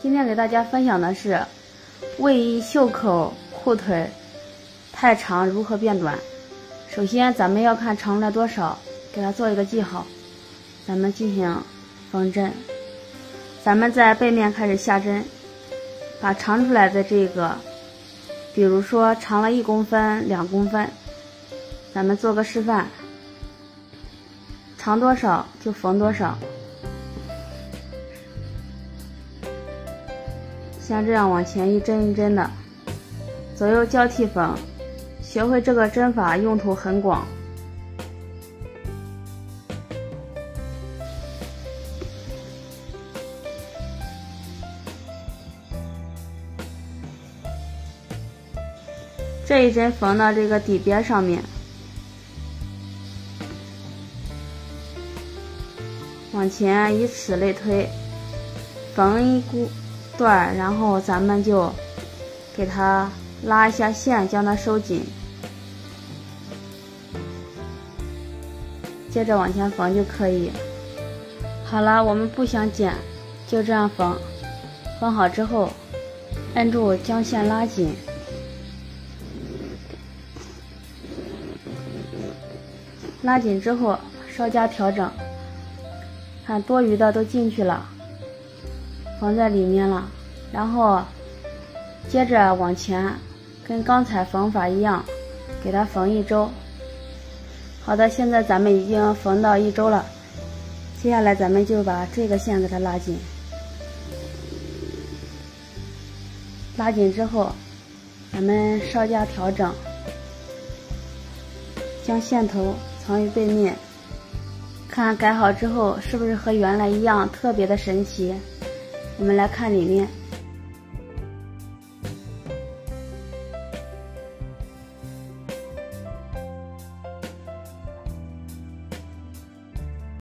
今天给大家分享的是卫衣袖口裤腿太长如何变短。首先，咱们要看长出来多少，给它做一个记号，咱们进行缝针。咱们在背面开始下针，把长出来的这个，比如说长了一公分、两公分，咱们做个示范，长多少就缝多少。像这样往前一针一针的，左右交替缝，学会这个针法用途很广。这一针缝到这个底边上面，往前以此类推，缝一股。段，然后咱们就给它拉一下线，将它收紧，接着往前缝就可以。好了，我们不想剪，就这样缝。缝好之后，按住将线拉紧，拉紧之后稍加调整，看多余的都进去了。缝在里面了，然后接着往前，跟刚才缝法一样，给它缝一周。好的，现在咱们已经缝到一周了，接下来咱们就把这个线给它拉紧，拉紧之后，咱们稍加调整，将线头藏于背面，看改好之后是不是和原来一样，特别的神奇。我们来看里面。